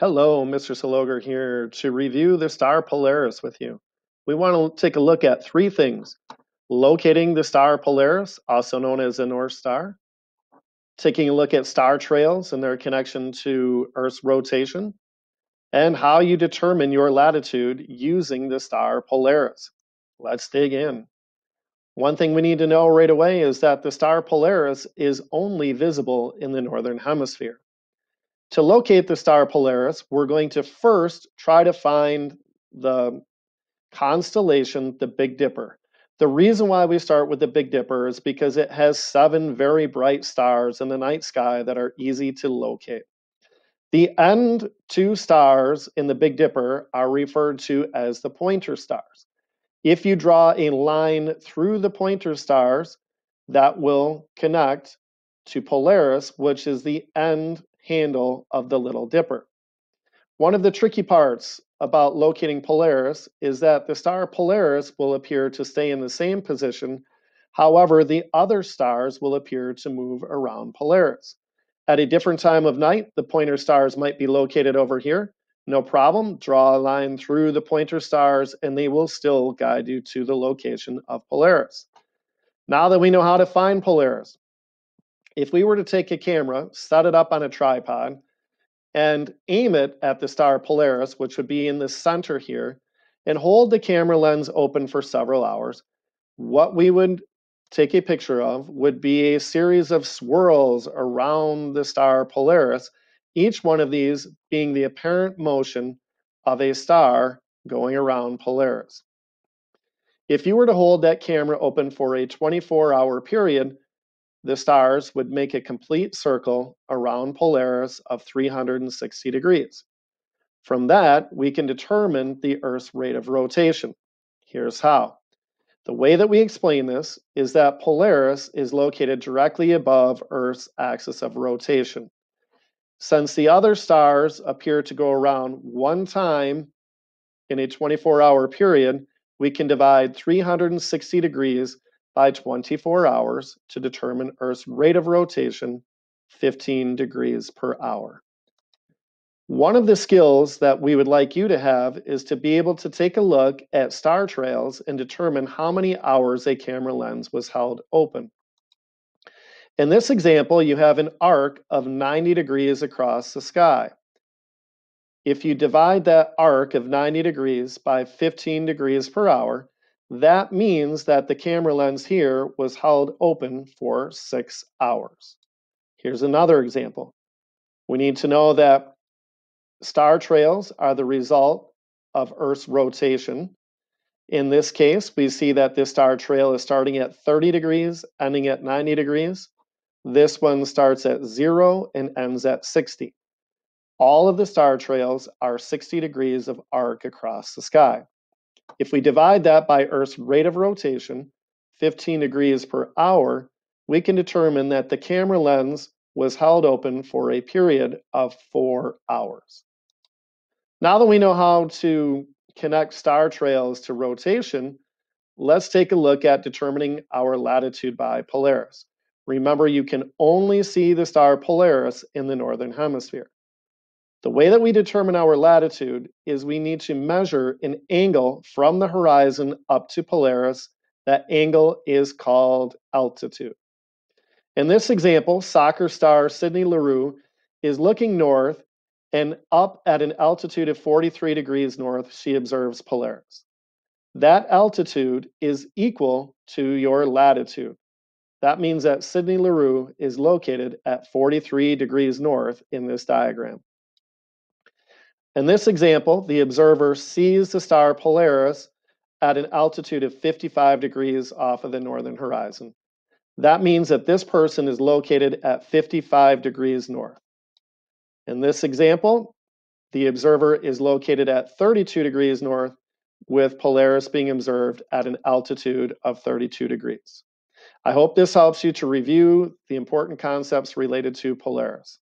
Hello, Mr. Salogar here to review the star Polaris with you. We want to take a look at three things. Locating the star Polaris, also known as the North Star. Taking a look at star trails and their connection to Earth's rotation. And how you determine your latitude using the star Polaris. Let's dig in. One thing we need to know right away is that the star Polaris is only visible in the Northern Hemisphere. To locate the star Polaris, we're going to first try to find the constellation, the Big Dipper. The reason why we start with the Big Dipper is because it has seven very bright stars in the night sky that are easy to locate. The end two stars in the Big Dipper are referred to as the pointer stars. If you draw a line through the pointer stars, that will connect to Polaris, which is the end handle of the Little Dipper. One of the tricky parts about locating Polaris is that the star Polaris will appear to stay in the same position. However, the other stars will appear to move around Polaris. At a different time of night, the pointer stars might be located over here. No problem, draw a line through the pointer stars and they will still guide you to the location of Polaris. Now that we know how to find Polaris, if we were to take a camera, set it up on a tripod, and aim it at the star Polaris, which would be in the center here, and hold the camera lens open for several hours, what we would take a picture of would be a series of swirls around the star Polaris, each one of these being the apparent motion of a star going around Polaris. If you were to hold that camera open for a 24 hour period, the stars would make a complete circle around Polaris of 360 degrees. From that, we can determine the Earth's rate of rotation. Here's how. The way that we explain this is that Polaris is located directly above Earth's axis of rotation. Since the other stars appear to go around one time in a 24 hour period, we can divide 360 degrees by 24 hours to determine Earth's rate of rotation, 15 degrees per hour. One of the skills that we would like you to have is to be able to take a look at star trails and determine how many hours a camera lens was held open. In this example, you have an arc of 90 degrees across the sky. If you divide that arc of 90 degrees by 15 degrees per hour, that means that the camera lens here was held open for six hours. Here's another example. We need to know that star trails are the result of Earth's rotation. In this case, we see that this star trail is starting at 30 degrees, ending at 90 degrees. This one starts at zero and ends at 60. All of the star trails are 60 degrees of arc across the sky. If we divide that by Earth's rate of rotation, 15 degrees per hour, we can determine that the camera lens was held open for a period of four hours. Now that we know how to connect star trails to rotation, let's take a look at determining our latitude by Polaris. Remember, you can only see the star Polaris in the Northern Hemisphere. The way that we determine our latitude is we need to measure an angle from the horizon up to Polaris. That angle is called altitude. In this example, soccer star Sydney LaRue is looking north and up at an altitude of 43 degrees north, she observes Polaris. That altitude is equal to your latitude. That means that Sydney LaRue is located at 43 degrees north in this diagram. In this example, the observer sees the star Polaris at an altitude of 55 degrees off of the northern horizon. That means that this person is located at 55 degrees north. In this example, the observer is located at 32 degrees north with Polaris being observed at an altitude of 32 degrees. I hope this helps you to review the important concepts related to Polaris.